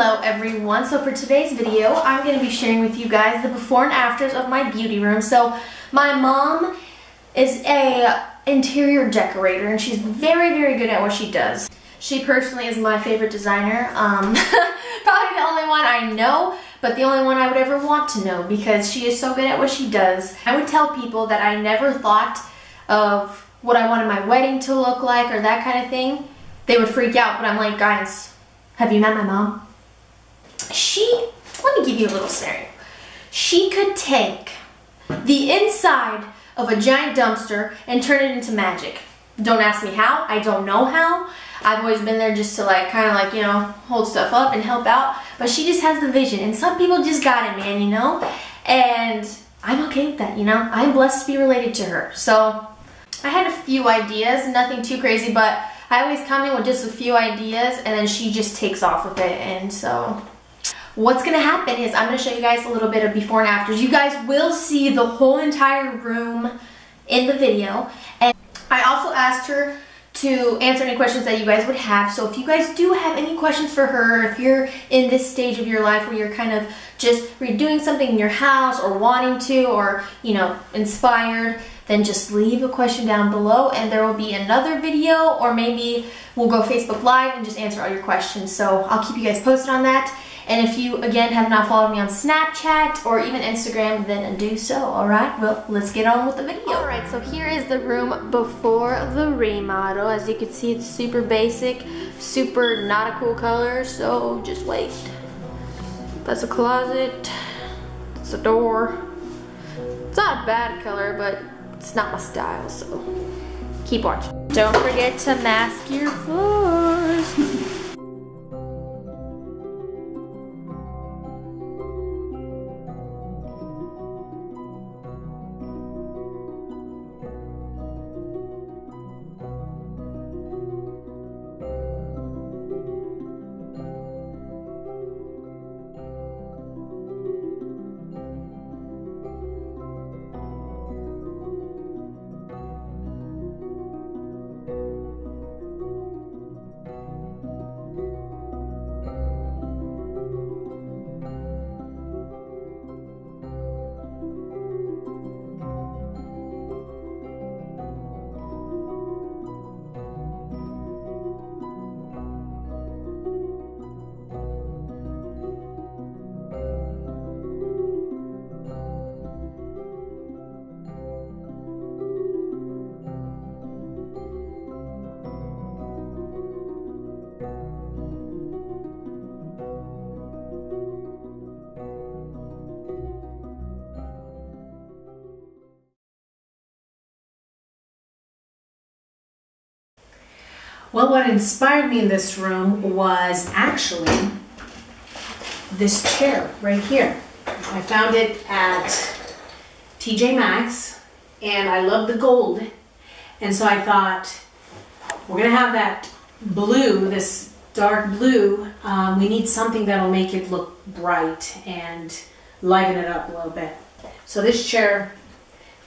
Hello everyone. So for today's video, I'm going to be sharing with you guys the before and afters of my beauty room. So my mom is a interior decorator and she's very, very good at what she does. She personally is my favorite designer. Um, probably the only one I know, but the only one I would ever want to know because she is so good at what she does. I would tell people that I never thought of what I wanted my wedding to look like or that kind of thing. They would freak out, but I'm like, guys, have you met my mom? She, let me give you a little scenario. She could take the inside of a giant dumpster and turn it into magic. Don't ask me how. I don't know how. I've always been there just to like kind of like, you know, hold stuff up and help out. But she just has the vision. And some people just got it, man, you know? And I'm okay with that, you know? I'm blessed to be related to her. So I had a few ideas, nothing too crazy, but I always come in with just a few ideas and then she just takes off with it. And so what's gonna happen is I'm gonna show you guys a little bit of before and afters. You guys will see the whole entire room in the video. And I also asked her to answer any questions that you guys would have. So if you guys do have any questions for her, if you're in this stage of your life where you're kind of just redoing something in your house or wanting to or, you know, inspired, then just leave a question down below and there will be another video or maybe we'll go Facebook Live and just answer all your questions. So I'll keep you guys posted on that. And if you, again, have not followed me on Snapchat or even Instagram, then do so, alright? Well, let's get on with the video. Alright, so here is the room before the remodel. As you can see, it's super basic, super not a cool color, so just wait. That's a closet, it's a door. It's not a bad color, but it's not my style, so keep watching. Don't forget to mask your floors. Well, what inspired me in this room was actually this chair right here. I found it at TJ Maxx and I love the gold. And so I thought, we're gonna have that blue, this dark blue. Um, we need something that'll make it look bright and liven it up a little bit. So this chair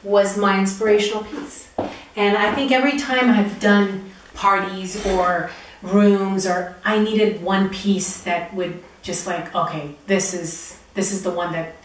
was my inspirational piece. And I think every time I've done parties or rooms or I needed one piece that would just like, okay, this is this is the one that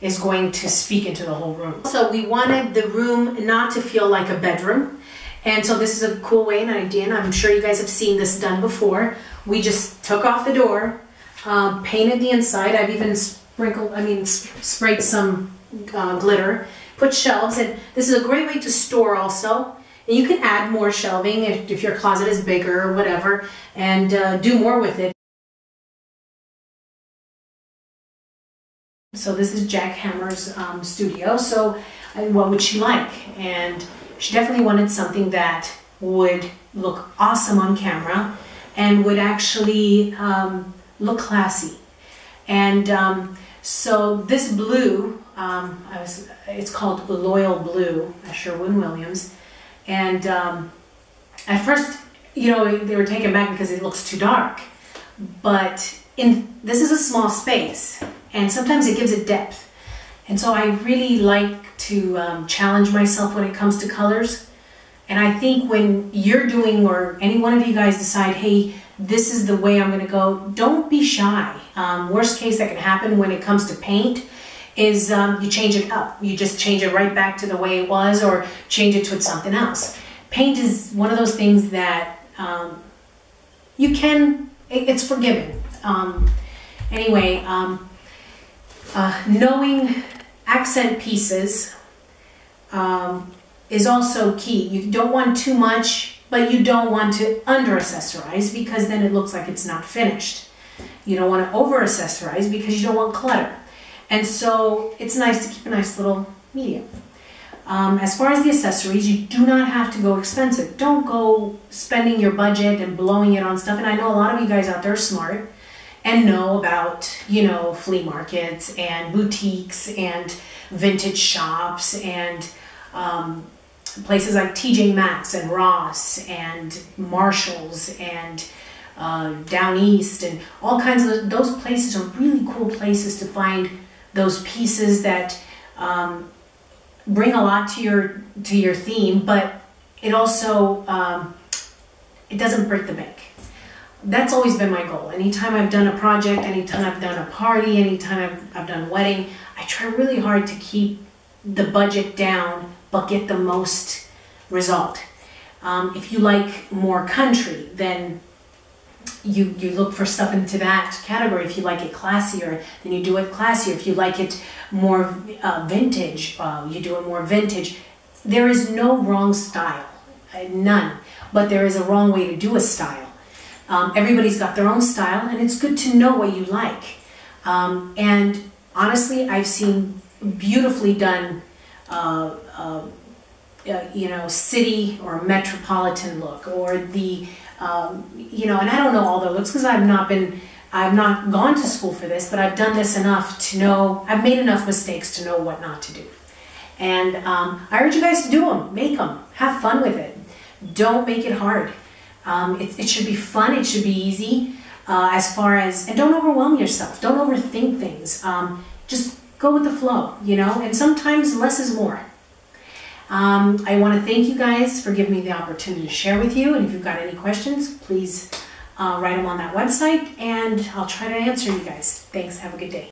is going to speak into the whole room. So we wanted the room not to feel like a bedroom. And so this is a cool way and idea, and I'm sure you guys have seen this done before. We just took off the door, um, painted the inside. I've even sprinkled, I mean, sprayed some uh, glitter, put shelves, and this is a great way to store also. And you can add more shelving if, if your closet is bigger or whatever and uh, do more with it. So this is Jacq Hammer's um, studio. So uh, what would she like? And she definitely wanted something that would look awesome on camera and would actually um, look classy. And um, so this blue, um, was, it's called Loyal Blue Sherwin-Williams. And um, at first, you know, they were taken back because it looks too dark. But in this is a small space, and sometimes it gives it depth. And so I really like to um, challenge myself when it comes to colors. And I think when you're doing, or any one of you guys decide, hey, this is the way I'm going to go, don't be shy. Um, worst case that can happen when it comes to paint is um, you change it up. You just change it right back to the way it was or change it to something else. Paint is one of those things that um, you can, it, it's forgiving. Um, anyway, um, uh, knowing accent pieces um, is also key. You don't want too much, but you don't want to under accessorize because then it looks like it's not finished. You don't want to over accessorize because you don't want clutter. And so it's nice to keep a nice little medium. Um, as far as the accessories, you do not have to go expensive. Don't go spending your budget and blowing it on stuff. And I know a lot of you guys out there are smart and know about, you know, flea markets and boutiques and vintage shops and um, places like TJ Maxx and Ross and Marshalls and uh, down east and all kinds of those places are really cool places to find those pieces that um, bring a lot to your to your theme, but it also um, it doesn't break the bank. That's always been my goal. Anytime I've done a project, anytime I've done a party, anytime I've, I've done a wedding, I try really hard to keep the budget down, but get the most result. Um, if you like more country, then you you look for stuff into that category. If you like it classier, then you do it classier. If you like it more uh, vintage, uh, you do it more vintage. There is no wrong style, uh, none. But there is a wrong way to do a style. Um, everybody's got their own style, and it's good to know what you like. Um, and honestly, I've seen beautifully done. Uh, uh, uh, you know, city or metropolitan look, or the um, you know, and I don't know all the looks because I've not been, I've not gone to school for this, but I've done this enough to know, I've made enough mistakes to know what not to do. And um, I urge you guys to do them, make them, have fun with it. Don't make it hard. Um, it, it, should be fun, it should be easy uh, as far as, and don't overwhelm yourself. Don't overthink things. Um, just go with the flow, you know, and sometimes less is more. Um, I want to thank you guys for giving me the opportunity to share with you. And if you've got any questions, please uh, write them on that website and I'll try to answer you guys. Thanks. Have a good day.